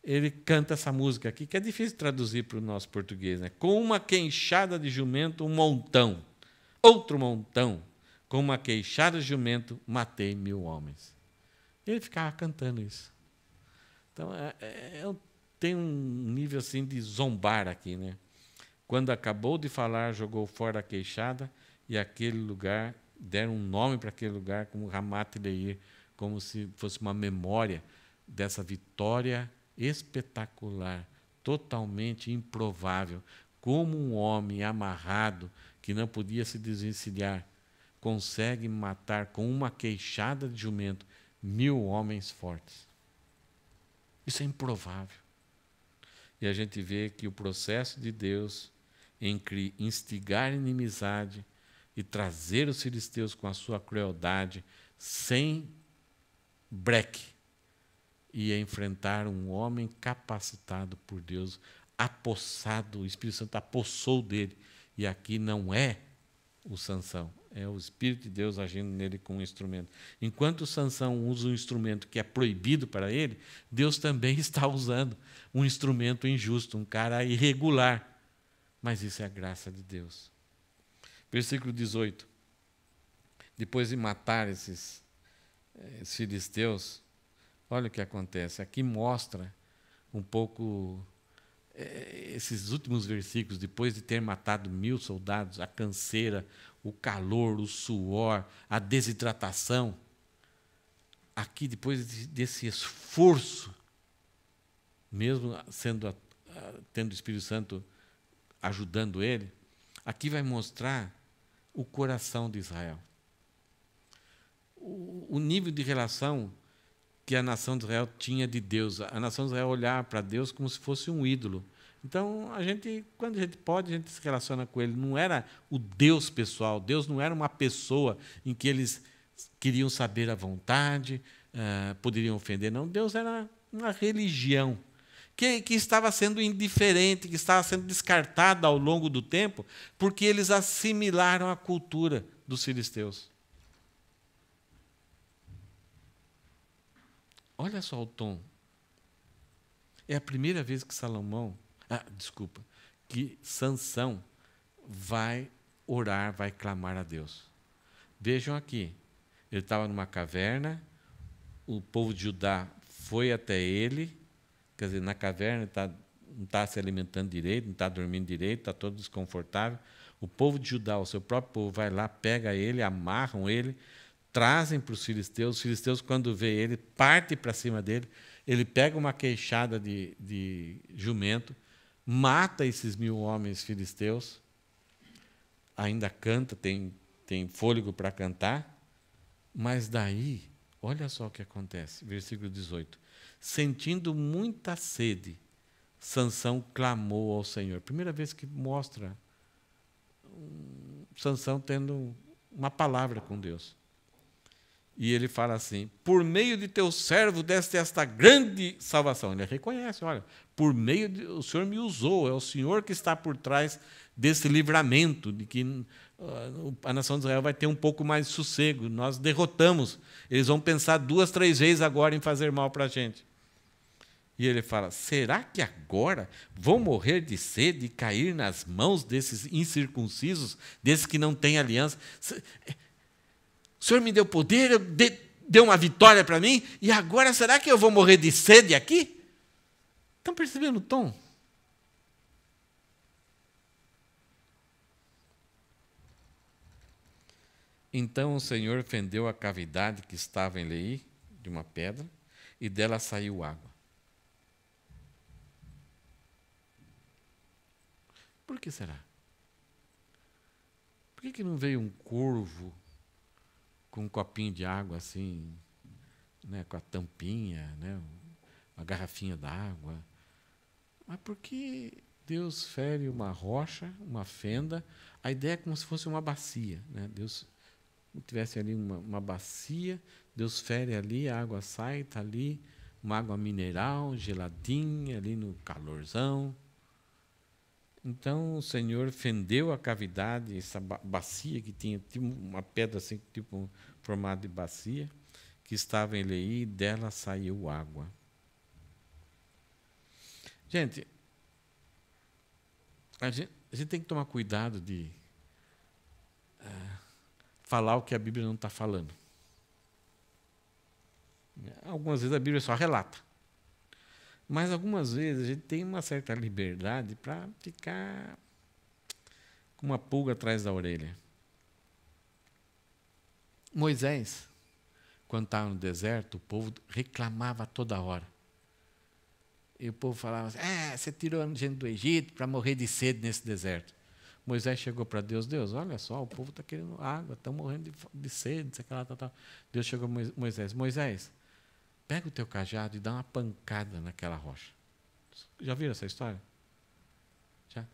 ele canta essa música aqui, que é difícil traduzir para o nosso português. Né? Com uma queixada de jumento, um montão. Outro montão. Com uma queixada de jumento, matei mil homens. Ele ficava cantando isso. Então, é, é, um tem um nível assim de zombar aqui, né? Quando acabou de falar, jogou fora a queixada e aquele lugar deram um nome para aquele lugar como Ramat Leir, como se fosse uma memória dessa vitória espetacular, totalmente improvável, como um homem amarrado que não podia se desvencilhar consegue matar com uma queixada de jumento mil homens fortes. Isso é improvável. E a gente vê que o processo de Deus entre instigar inimizade e trazer os filisteus com a sua crueldade sem breque e enfrentar um homem capacitado por Deus, apossado, o Espírito Santo apossou dele. E aqui não é o Sansão, é o Espírito de Deus agindo nele com um instrumento. Enquanto Sansão usa um instrumento que é proibido para ele, Deus também está usando um instrumento injusto, um cara irregular. Mas isso é a graça de Deus. Versículo 18. Depois de matar esses, eh, esses filisteus, olha o que acontece. Aqui mostra um pouco é, esses últimos versículos, depois de ter matado mil soldados, a canseira, o calor, o suor, a desidratação, aqui, depois desse esforço, mesmo sendo tendo o Espírito Santo ajudando ele, aqui vai mostrar o coração de Israel. O, nível de relação que a nação de Israel tinha de Deus. A nação de Israel olhava para Deus como se fosse um ídolo. Então, a gente, quando a gente pode, a gente se relaciona com ele. Não era o Deus pessoal. Deus não era uma pessoa em que eles queriam saber a vontade, uh, poderiam ofender. Não, Deus era uma religião que, que estava sendo indiferente, que estava sendo descartada ao longo do tempo, porque eles assimilaram a cultura dos filisteus. Olha só o tom. É a primeira vez que Salomão, ah, desculpa, que Sansão vai orar, vai clamar a Deus. Vejam aqui, ele estava numa caverna, o povo de Judá foi até ele, quer dizer, na caverna tá, não está se alimentando direito, não está dormindo direito, está todo desconfortável. O povo de Judá, o seu próprio povo, vai lá, pega ele, amarram ele, trazem para os filisteus. Os filisteus, quando vê ele, parte para cima dele. Ele pega uma queixada de, de jumento, mata esses mil homens filisteus, ainda canta, tem, tem fôlego para cantar, mas daí, olha só o que acontece, versículo 18. Sentindo muita sede, Sansão clamou ao Senhor. Primeira vez que mostra Sansão tendo uma palavra com Deus. E ele fala assim: por meio de teu servo deste esta grande salvação. Ele reconhece: olha, por meio de. O Senhor me usou, é o Senhor que está por trás desse livramento, de que uh, a nação de Israel vai ter um pouco mais de sossego. Nós derrotamos. Eles vão pensar duas, três vezes agora em fazer mal para a gente. E ele fala: será que agora vão morrer de sede e cair nas mãos desses incircuncisos, desses que não têm aliança? O Senhor me deu poder, deu uma vitória para mim, e agora será que eu vou morrer de sede aqui? Estão percebendo o tom? Então o Senhor fendeu a cavidade que estava em Lei, de uma pedra, e dela saiu água. Por que será? Por que, que não veio um corvo com um copinho de água assim, né, com a tampinha, né, uma garrafinha d'água. Mas por que Deus fere uma rocha, uma fenda? A ideia é como se fosse uma bacia. Né? Deus tivesse ali uma, uma bacia, Deus fere ali, a água sai, está ali, uma água mineral, geladinha, ali no calorzão. Então o Senhor fendeu a cavidade, essa bacia que tinha tipo uma pedra assim, tipo formada de bacia, que estava em Lei, e dela saiu água. Gente, a gente, a gente tem que tomar cuidado de uh, falar o que a Bíblia não está falando. Algumas vezes a Bíblia só relata. Mas algumas vezes a gente tem uma certa liberdade para ficar com uma pulga atrás da orelha. Moisés, quando estava no deserto, o povo reclamava toda hora. E o povo falava assim: é, você tirou a gente do Egito para morrer de sede nesse deserto. Moisés chegou para Deus: Deus, olha só, o povo está querendo água, estão morrendo de, de sede, sei lá. Deus chegou a Moisés: Moisés, pega o teu cajado e dá uma pancada naquela rocha. Já viram essa história? Já?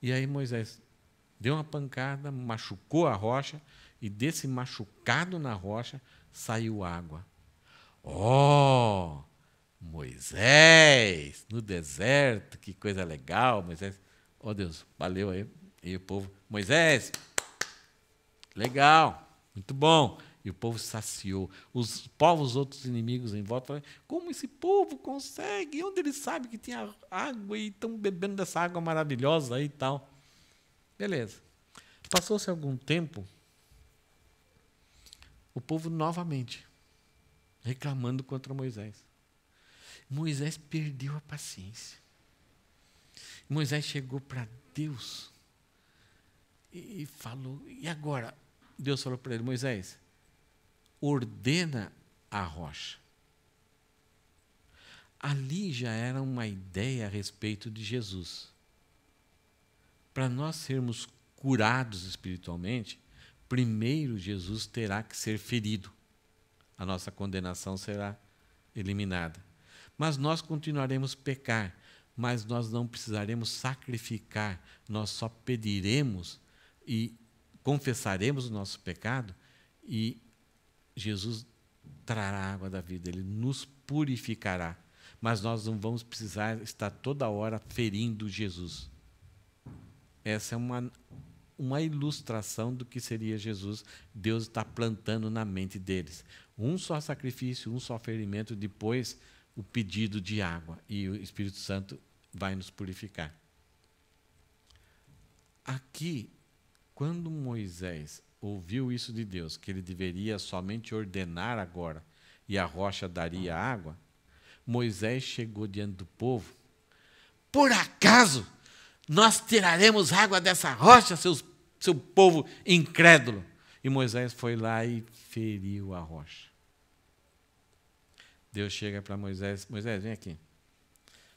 E aí Moisés deu uma pancada, machucou a rocha, e desse machucado na rocha saiu água. Oh! Moisés, no deserto, que coisa legal, Moisés. Oh Deus, valeu aí. E o povo, Moisés, legal, muito bom. E o povo saciou. Os povos, outros inimigos em volta, como esse povo consegue? Onde eles sabem que tinha água e estão bebendo dessa água maravilhosa aí e tal? Beleza. Passou-se algum tempo, o povo novamente reclamando contra Moisés. Moisés perdeu a paciência. Moisés chegou para Deus e falou: e agora? Deus falou para ele: Moisés, ordena a rocha. Ali já era uma ideia a respeito de Jesus. Para nós sermos curados espiritualmente, primeiro Jesus terá que ser ferido. A nossa condenação será eliminada. Mas nós continuaremos pecar, mas nós não precisaremos sacrificar, nós só pediremos e confessaremos o nosso pecado e Jesus trará a água da vida, ele nos purificará. Mas nós não vamos precisar estar toda hora ferindo Jesus. Essa é uma, uma ilustração do que seria Jesus. Deus está plantando na mente deles. Um só sacrifício, um só ferimento, depois o pedido de água e o Espírito Santo vai nos purificar. Aqui, quando Moisés ouviu isso de Deus, que ele deveria somente ordenar agora e a rocha daria água, Moisés chegou diante do povo. Por acaso nós tiraremos água dessa rocha, seus, seu povo incrédulo? E Moisés foi lá e feriu a rocha. Deus chega para Moisés: Moisés, vem aqui.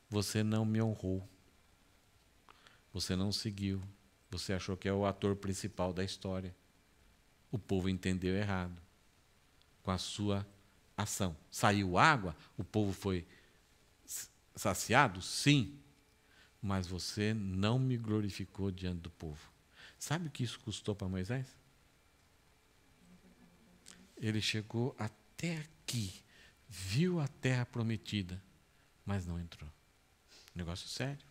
Você não me honrou. Você não seguiu. Você achou que é o ator principal da história. O povo entendeu errado com a sua ação. Saiu água, o povo foi saciado? Sim. Mas você não me glorificou diante do povo. Sabe o que isso custou para Moisés? Ele chegou até aqui viu a terra prometida, mas não entrou. Negócio sério.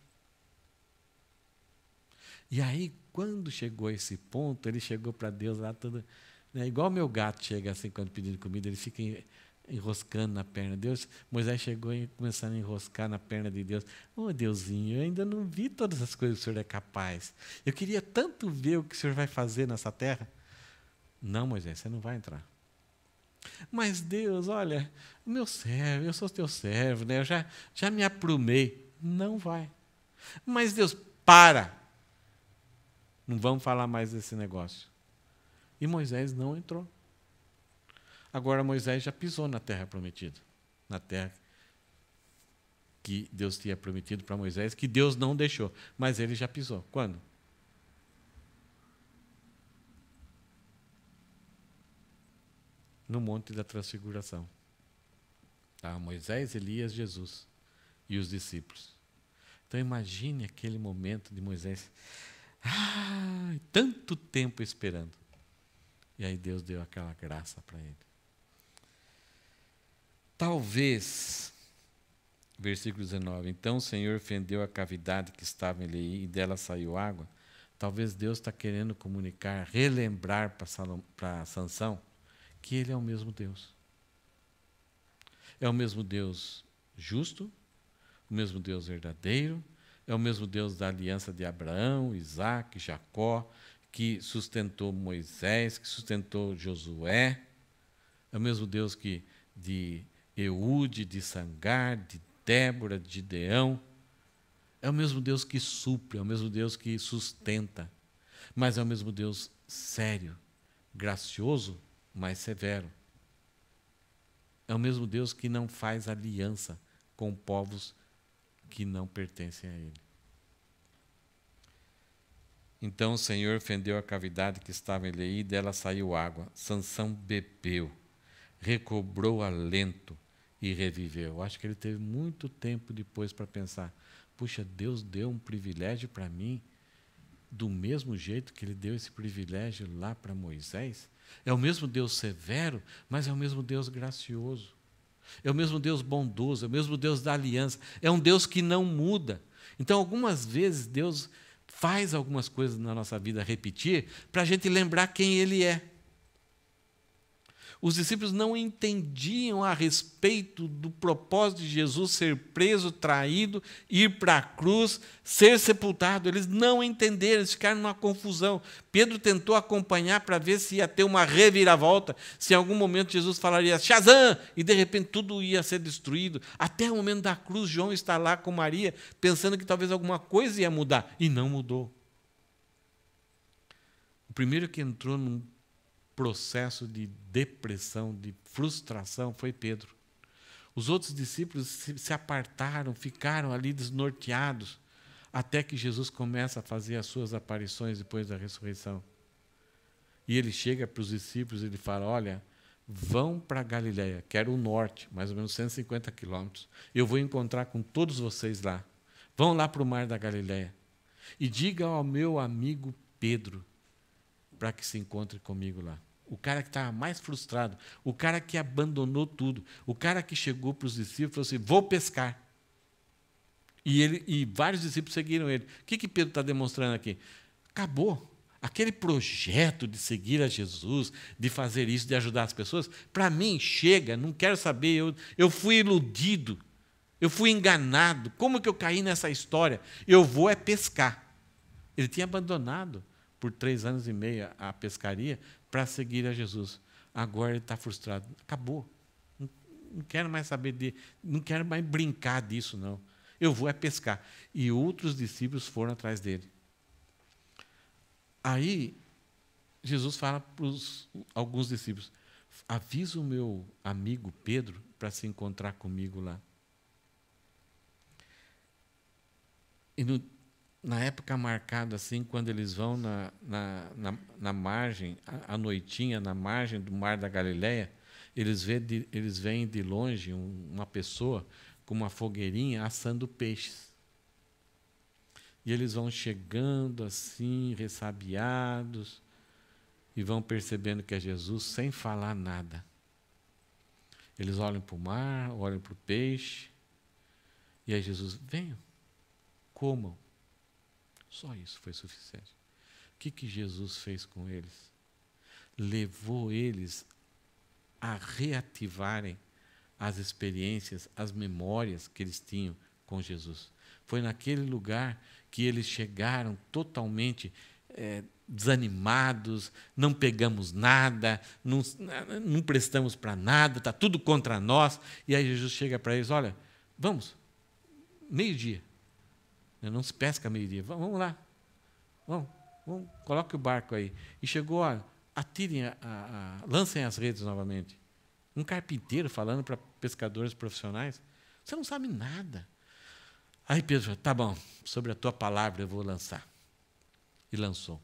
E aí, quando chegou a esse ponto, ele chegou para Deus lá todo. Né, igual meu gato chega assim quando pedindo comida, ele fica enroscando na perna de Deus. Moisés chegou e começando a enroscar na perna de Deus. Ô oh, Deusinho, eu ainda não vi todas as coisas que o Senhor é capaz. Eu queria tanto ver o que o Senhor vai fazer nessa terra. Não, Moisés, você não vai entrar. Mas Deus, olha, meu servo, eu sou teu servo, né? eu já, já me aprumei. Não vai. Mas Deus, para. Não vamos falar mais desse negócio. E Moisés não entrou. Agora Moisés já pisou na terra prometida. Na terra que Deus tinha prometido para Moisés, que Deus não deixou. Mas ele já pisou. Quando? no Monte da Transfiguração. Tá? Moisés, Elias, Jesus e os discípulos. Então imagine aquele momento de Moisés, ah, tanto tempo esperando. E aí Deus deu aquela graça para ele. Talvez, versículo 19, então o Senhor fendeu a cavidade que estava em Lei e dela saiu água. Talvez Deus está querendo comunicar, relembrar para Sansão que Ele é o mesmo Deus. É o mesmo Deus justo, o mesmo Deus verdadeiro, é o mesmo Deus da aliança de Abraão, Isaac, Jacó, que sustentou Moisés, que sustentou Josué, é o mesmo Deus que de Eude, de Sangar, de Débora, de Gideão. É o mesmo Deus que supre, é o mesmo Deus que sustenta, mas é o mesmo Deus sério, gracioso, mas severo. É o mesmo Deus que não faz aliança com povos que não pertencem a Ele. Então o Senhor fendeu a cavidade que estava em Lei e dela saiu água. Sansão bebeu, recobrou alento e reviveu. Acho que ele teve muito tempo depois para pensar: puxa, Deus deu um privilégio para mim do mesmo jeito que ele deu esse privilégio lá para Moisés. É o mesmo Deus severo, mas é o mesmo Deus gracioso. É o mesmo Deus bondoso, é o mesmo Deus da aliança. É um Deus que não muda. Então, algumas vezes, Deus faz algumas coisas na nossa vida repetir para a gente lembrar quem Ele é. Os discípulos não entendiam a respeito do propósito de Jesus ser preso, traído, ir para a cruz, ser sepultado. Eles não entenderam, eles ficaram numa confusão. Pedro tentou acompanhar para ver se ia ter uma reviravolta, se em algum momento Jesus falaria Shazam! E de repente tudo ia ser destruído. Até o momento da cruz, João está lá com Maria, pensando que talvez alguma coisa ia mudar. E não mudou. O primeiro que entrou num processo de depressão, de frustração, foi Pedro. Os outros discípulos se apartaram, ficaram ali desnorteados, até que Jesus começa a fazer as suas aparições depois da ressurreição. E ele chega para os discípulos e ele fala: Olha, vão para Galiléia, quero o norte, mais ou menos 150 quilômetros. Eu vou encontrar com todos vocês lá. Vão lá para o mar da Galiléia. E diga ao meu amigo Pedro para que se encontre comigo lá o cara que estava mais frustrado, o cara que abandonou tudo, o cara que chegou para os discípulos e falou assim: vou pescar. E, ele, e vários discípulos seguiram ele. O que, que Pedro está demonstrando aqui? Acabou. Aquele projeto de seguir a Jesus, de fazer isso, de ajudar as pessoas, para mim chega, não quero saber. Eu, eu fui iludido, eu fui enganado. Como que eu caí nessa história? Eu vou é pescar. Ele tinha abandonado por três anos e meio a pescaria para seguir a Jesus. Agora ele está frustrado. Acabou. Não, quero mais saber de, não quero mais brincar disso, não. Eu vou é pescar. E outros discípulos foram atrás dele. Aí Jesus fala para alguns discípulos: avisa o meu amigo Pedro para se encontrar comigo lá. E no na época marcada assim, quando eles vão na, na, na, na margem, à noitinha, na margem do mar da Galileia, eles, vê de, eles veem de longe um, uma pessoa com uma fogueirinha assando peixes. E eles vão chegando assim, ressabiados, e vão percebendo que é Jesus sem falar nada. Eles olham para o mar, olham para o peixe, e aí Jesus, venham, comam. Só isso foi suficiente. O que, que Jesus fez com eles? Levou eles a reativarem as experiências, as memórias que eles tinham com Jesus. Foi naquele lugar que eles chegaram totalmente é, desanimados, não pegamos nada, não, não prestamos para nada, está tudo contra nós. E aí Jesus chega para eles: olha, vamos, meio-dia, não se pesca meio-dia. Vamos lá. Vamos, vamos, coloque o barco aí. E chegou. Atirem, a, a, a, lancem as redes novamente. Um carpinteiro falando para pescadores profissionais. Você não sabe nada. Aí Pedro falou: tá bom, sobre a tua palavra eu vou lançar. E lançou.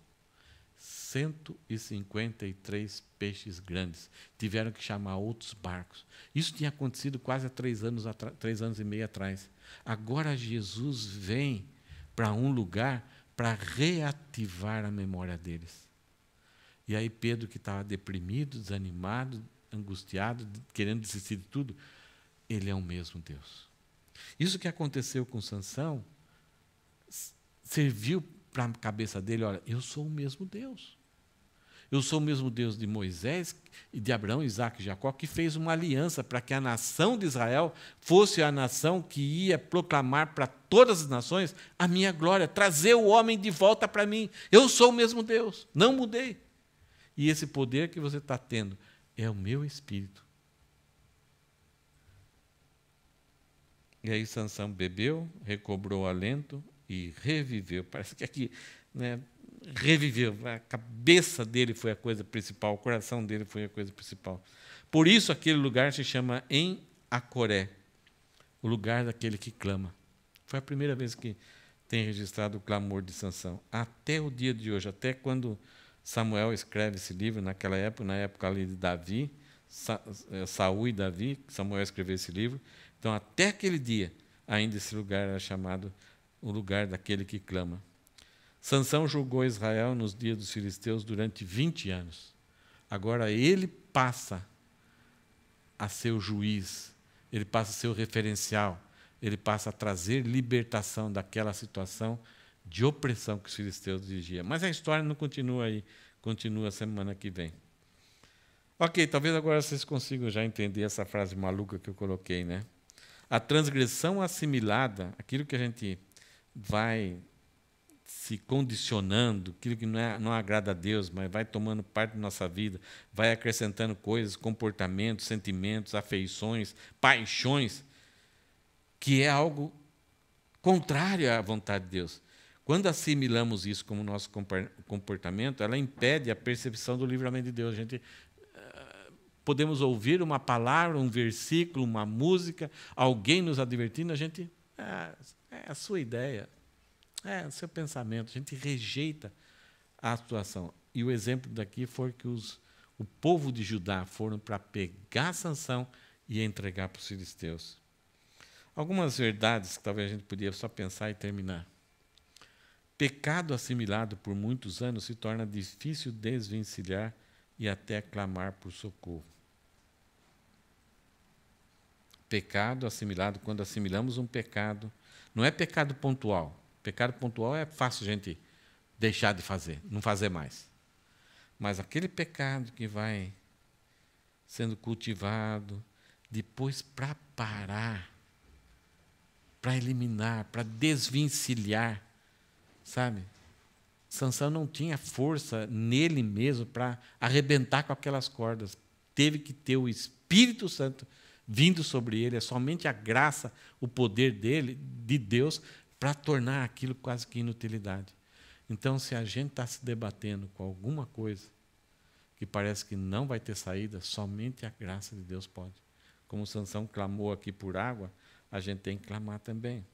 153 peixes grandes. Tiveram que chamar outros barcos. Isso tinha acontecido quase há três anos, três anos e meio atrás. Agora Jesus vem para um lugar para reativar a memória deles. E aí Pedro, que estava deprimido, desanimado, angustiado, querendo desistir de tudo, ele é o mesmo Deus. Isso que aconteceu com Sansão serviu para a cabeça dele, olha, eu sou o mesmo Deus. Eu sou o mesmo Deus de Moisés e de Abraão, Isaac e Jacó, que fez uma aliança para que a nação de Israel fosse a nação que ia proclamar para todas as nações a minha glória, trazer o homem de volta para mim. Eu sou o mesmo Deus, não mudei. E esse poder que você está tendo é o meu espírito. E aí Sansão bebeu, recobrou o alento e reviveu. Parece que aqui né, reviveu. A cabeça dele foi a coisa principal, o coração dele foi a coisa principal. Por isso aquele lugar se chama em Acoré, o lugar daquele que clama. Foi a primeira vez que tem registrado o clamor de Sansão. Até o dia de hoje, até quando Samuel escreve esse livro, naquela época, na época ali de Davi, Sa eh, e Davi, Samuel escreveu esse livro. Então, até aquele dia, ainda esse lugar era chamado o lugar daquele que clama. Sansão julgou Israel nos dias dos filisteus durante 20 anos. Agora ele passa a ser o juiz, ele passa a ser o referencial, ele passa a trazer libertação daquela situação de opressão que os filisteus dirigiam. Mas a história não continua aí, continua semana que vem. Ok, talvez agora vocês consigam já entender essa frase maluca que eu coloquei, né? A transgressão assimilada, aquilo que a gente vai se condicionando, aquilo que não, é, não agrada a Deus, mas vai tomando parte da nossa vida, vai acrescentando coisas, comportamentos, sentimentos, afeições, paixões, que é algo contrário à vontade de Deus. Quando assimilamos isso como nosso comportamento, ela impede a percepção do livramento de Deus. A gente eh, podemos ouvir uma palavra, um versículo, uma música, alguém nos advertindo, a gente ah, é a sua ideia, é o seu pensamento, a gente rejeita a situação. E o exemplo daqui foi que os, o povo de Judá foram para pegar a sanção e entregar para os filisteus. Algumas verdades que talvez a gente podia só pensar e terminar. Pecado assimilado por muitos anos se torna difícil desvencilhar e até clamar por socorro. Pecado assimilado, quando assimilamos um pecado, não é pecado pontual. Pecado pontual é fácil a gente deixar de fazer, não fazer mais. Mas aquele pecado que vai sendo cultivado, depois para parar, para eliminar, para desvencilhar, sabe? Sansão não tinha força nele mesmo para arrebentar com aquelas cordas. Teve que ter o Espírito Santo vindo sobre ele, é somente a graça, o poder dele, de Deus, para tornar aquilo quase que inutilidade. Então, se a gente está se debatendo com alguma coisa que parece que não vai ter saída, somente a graça de Deus pode. Como Sansão clamou aqui por água, a gente tem que clamar também.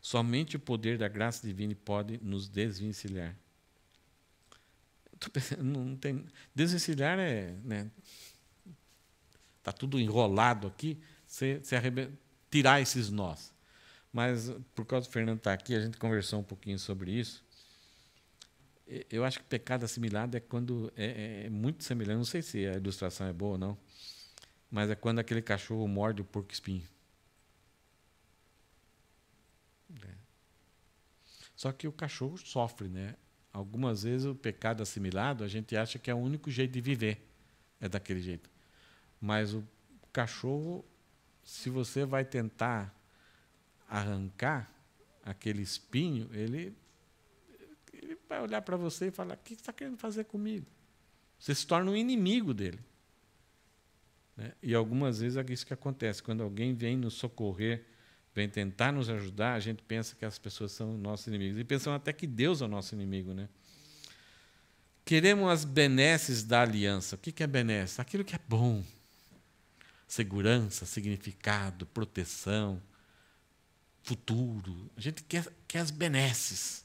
Somente o poder da graça divina pode nos desvencilhar. Não tem, desvencilhar é. Né, tá tudo enrolado aqui, você tirar esses nós. Mas, por causa do Fernando estar tá aqui, a gente conversou um pouquinho sobre isso. Eu acho que pecado assimilado é quando é, é, é muito semelhante. Não sei se a ilustração é boa ou não, mas é quando aquele cachorro morde o porco espinho. É. Só que o cachorro sofre, né? Algumas vezes o pecado assimilado a gente acha que é o único jeito de viver, é daquele jeito. Mas o cachorro, se você vai tentar arrancar aquele espinho, ele, ele vai olhar para você e falar: O que você está querendo fazer comigo? Você se torna um inimigo dele. Né? E algumas vezes é isso que acontece. Quando alguém vem nos socorrer vem tentar nos ajudar, a gente pensa que as pessoas são nossos inimigos. E pensamos até que Deus é o nosso inimigo. Né? Queremos as benesses da aliança. O que é benesse? Aquilo que é bom. Segurança, significado, proteção, futuro. A gente quer, quer as benesses,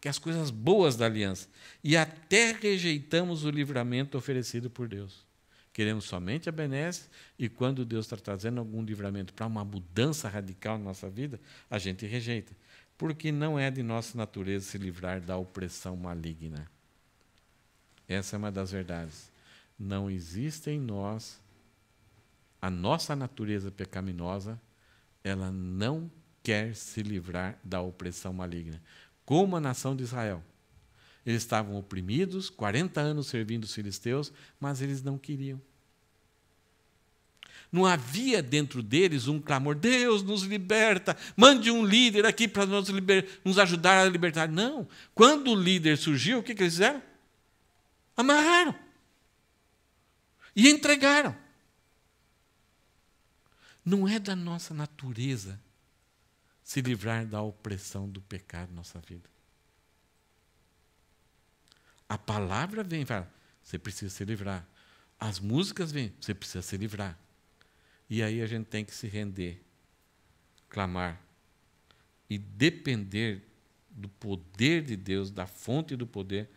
quer as coisas boas da aliança. E até rejeitamos o livramento oferecido por Deus. Queremos somente a benesse, e quando Deus está trazendo algum livramento para uma mudança radical na nossa vida, a gente rejeita. Porque não é de nossa natureza se livrar da opressão maligna. Essa é uma das verdades. Não existe em nós, a nossa natureza pecaminosa, ela não quer se livrar da opressão maligna. Como a nação de Israel. Eles estavam oprimidos, 40 anos servindo os filisteus, mas eles não queriam. Não havia dentro deles um clamor: Deus nos liberta, mande um líder aqui para nos, nos, ajudar a libertar. Não. Quando o líder surgiu, o que, que eles fizeram? Amarraram. E entregaram. Não é da nossa natureza se livrar da opressão do pecado na nossa vida. A palavra vem e fala: você precisa se livrar. As músicas vêm, você precisa se livrar. E aí a gente tem que se render, clamar e depender do poder de Deus, da fonte do poder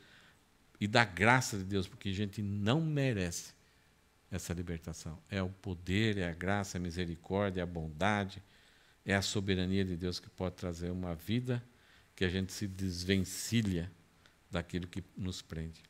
e da graça de Deus, porque a gente não merece essa libertação. É o poder, é a graça, a misericórdia, é a bondade, é a soberania de Deus que pode trazer uma vida que a gente se desvencilha daquilo que nos prende.